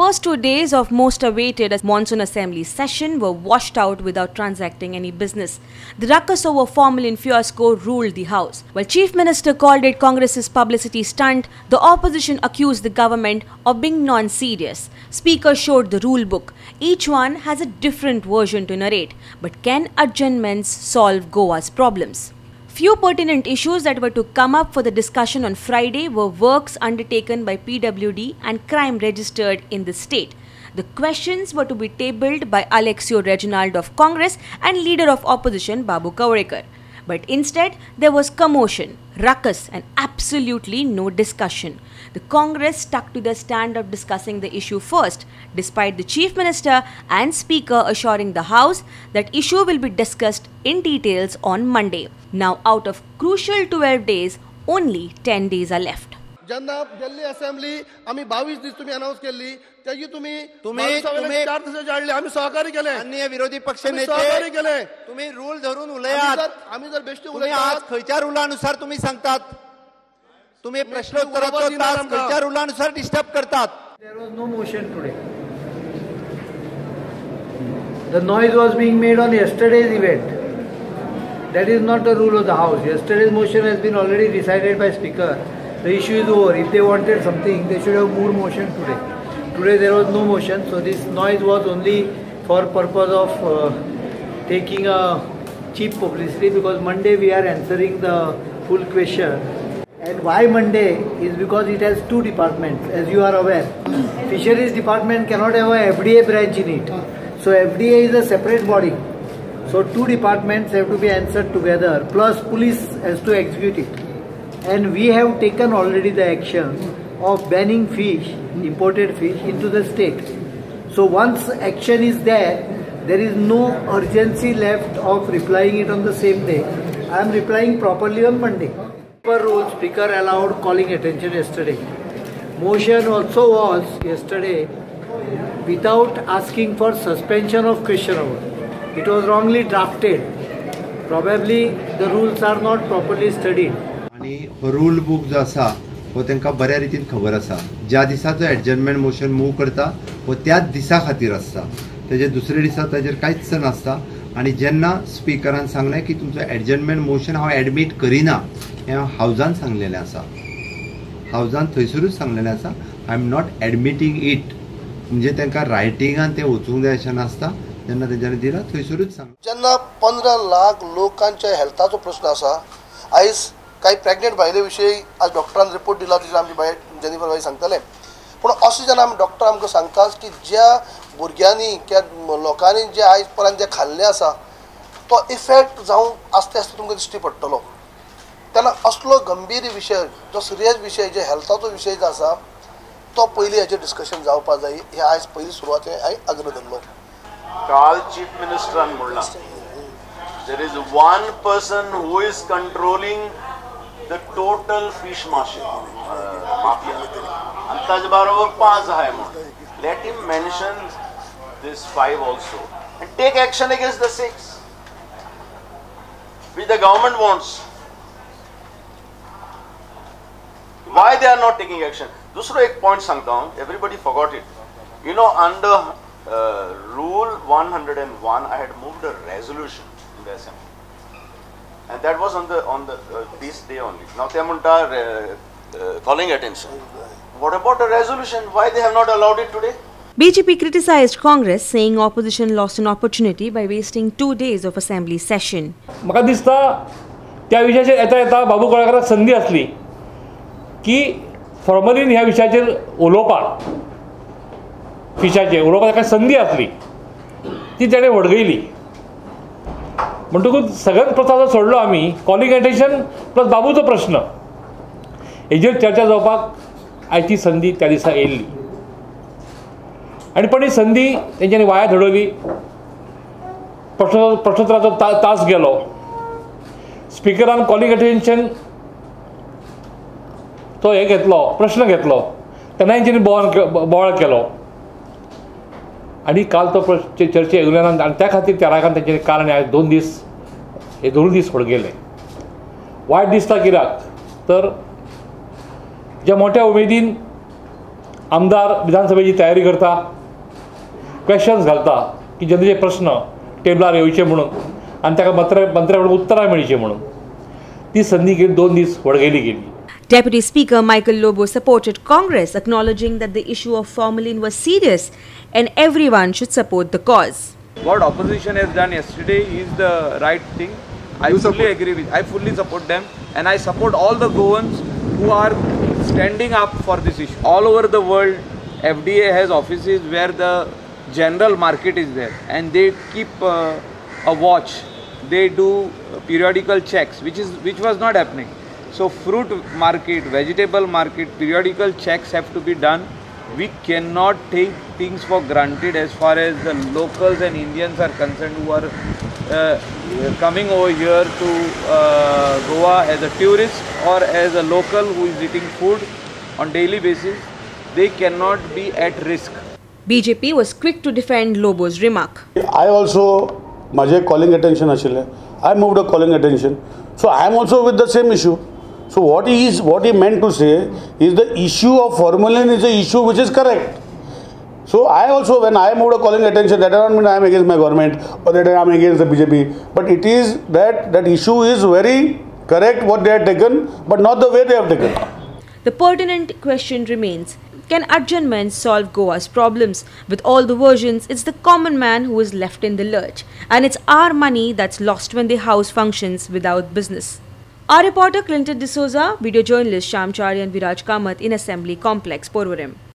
first two days of most awaited monsoon assembly session were washed out without transacting any business. The ruckus over formalin fiasco ruled the House. While Chief Minister called it Congress's publicity stunt, the opposition accused the government of being non-serious. Speaker showed the rule book. Each one has a different version to narrate. But can adjournments solve Goa's problems? Few pertinent issues that were to come up for the discussion on Friday were works undertaken by PWD and crime registered in the state. The questions were to be tabled by Alexio Reginaldo of Congress and leader of opposition Babu Kavlekar. But instead, there was commotion, ruckus, and absolutely no discussion. The Congress stuck to their stand of discussing the issue first, despite the Chief Minister and Speaker assuring the House that issue will be discussed in details on Monday. Now, out of crucial 12 days, only 10 days are left. जेन्ना Delhi assembly आम्ही बावीस दीस तुम्ही announce केली त्याची तुम्ही तुम्ही- चार दीस जाडले आम्ही सहकार्य केले अन्य विरोधी पक्ष नेते केले तुम्ही रूल धरून आम्ही उलयात आम्ही जर आज उलयतात खंयच्या रुलानुसार तुम्ही सांगतात तुम्ही प्रश्नोत्तराचो दिनार तास. खंयच्या रुलानुसार डिस्टर्ब करतात no motion today. The noise was being made on yesterday's event. That is not the rule of the House. Yesterday's motion has been already decided by Speaker. The issue is over. If they wanted something, they should have moved motion today. Today there was no motion, so this noise was only for purpose of uh, taking a cheap publicity because Monday we are answering the full question and why Monday is because it has two departments, as you are aware. Fisheries department cannot have a FDA branch in it. So FDA is a separate body. So two departments have to be answered together, plus police has to execute it. And we have taken already the action of banning fish, imported fish, into the state. So once action is there, there is no urgency left of replying it on the same day. I am replying properly on Monday. Per rule, Speaker allowed calling attention yesterday. Motion also was yesterday without asking for suspension of question hour. It was wrongly drafted. Probably the rules are not properly studied. आणि हो rule book जो आसा हो तांकां बऱ्या रितीन खबर आसा ज्या दिसा जो मोशन मूव करता हो त्याच दिसा खातीर आसता तेजे दुसरे दिसा ताजेर कांयच नासता आनी जेन्ना स्पिकरान सांगलें की तुमचो एडजमेंट मोशन हांव एडमीट करिना हें हावजान सांगलेलें आसा. हावजान थंयसरूच सांगलेलें आसा. I am not admitting it म्हणजे तांकां रायटिंगान तें वचूंक जाय अशें नासता. जेन्ना तेंच्यांनी दिला थंयसरूच सांग जेन्ना पंदरा लाख लोकांच्या हेल्थाचो प्रश्न आसा आयज काही प्रेग्नंट बायले विशयी आज डॉक्टरान रिपोर्ट दिला तिचे आमची बाय जेनिफर बाई सांगतले. पूण अशें जेन्ना आमी डॉक्टर आमकां सांगतात की ज्या भुरग्यांनी किंवा लोकांनी जे आयज पर्यंत जे खाल्लें आसा तो इफेक्ट जावं आस्ते आस्ते तुमकां दिश्टी पडटलो तेन्ना असलो गंभीर विशय जो सिरियस विशय जे हेल्थाचो विशय जो आसा तो पयलीं हेजेर डिस्कशन जावपाक जाय हे आयज पयली सुरवात हांवें अग्र धरलो काल चीफ मिनिस्टरान म्हणला there is one person who is controlling the total fish market mafia आनी ताजे बरोबर पांच आहाय म्हणून let him mention this five also and take action against the six which the government wants. Why they are not taking action? दुसरो एक point सांगता हांव everybody forgot it you know under rule 101 I had moved a resolution in the assembly And that was on the on the uh, this day only. Now they म्हणटा uh, uh, calling attention. What about a resolution? Why they have not allowed it today? BJP criticized Congress, saying opposition lost an opportunity by wasting two days of assembly session. म्हाका दिसता त्या विशयाचेर येता येता बाबू कोळेकाराक संदी आसली की फॉर्मलीन ह्या विशयाचेर उलोवपाक फिशाचेर उलोवपाक ताका संदी आसली ती तेणें वडगयली म्हणटकूच सगळ्यात प्रस्ताव सोडलो आमी कॉलिंग प्लस बाबूचो प्रश्न. हेजेर चर्चा जावपाक आयची ती संदी त्या दिसा येयल्ली आनी पण ही संदी तेंच्यांनी वाया धडवली प्रश्न प्रश्नोत्तराचो ता तास गेलो. स्पिकरान कॉलिंग अटेन्शन तो हे घेतलो प्रश्न घेतलो. तेन्ना तेंच्यांनी बोवाळ बोवाळ केलो. आनी काल तो प्रश्न चर्चे येयल्यान आनी त्या खातीर त्या रागान तेंचे कारण आयज दोन दीस हे दोन दीस गेले. वायट दिसता कित्याक तर ज्या मोठ्या उमेदीन आमदार विधानसभेची तयारी करता क्वेश्चन्स घालता की जनतेचे प्रश्न टेबलार येवचे म्हणून आनी ताका मंत्र्या मंत्र्या कडून उतरां मेळची म्हणून ती संदी गेली दोन दीस वडगेली गेली. Deputy Speaker Michael Lobo supported Congress, acknowledging that the issue of formalin was serious and everyone should support the cause. what opposition has done yesterday is the right thing. I fully agree with. I fully support them, and I support all the Goans who are standing up for this issue. All over the world, FDA has offices where the general market is there, and they keep uh, a watch. They do periodical checks, which is which was not happening. So fruit market, vegetable market, periodical checks have to be done. We cannot take things for granted as far as the locals and Indians are concerned who are uh, uh coming over here to uh, Goa as a tourist or as a local who is eating food on daily basis. They cannot be at risk. BJP was quick to defend Lobo's remark. I also, my calling attention, I moved a calling attention. So I am also with the same issue. So what he is, what he meant to say is the issue of formalin is a issue which is correct. So I also, when I moved a calling attention, that doesn't mean I am against my government or that I am against the BJP. But it is that that issue is very correct what they have taken, but not the way they have taken. The pertinent question remains Can adjournment solve Goa's problems? With all the versions, it's the common man who is left in the lurch, and it's our money that's lost when the House functions without business. Our reporter Clinton D'Souza, video journalist Sham Chari and Viraj Kamath in Assembly Complex, Porvorim.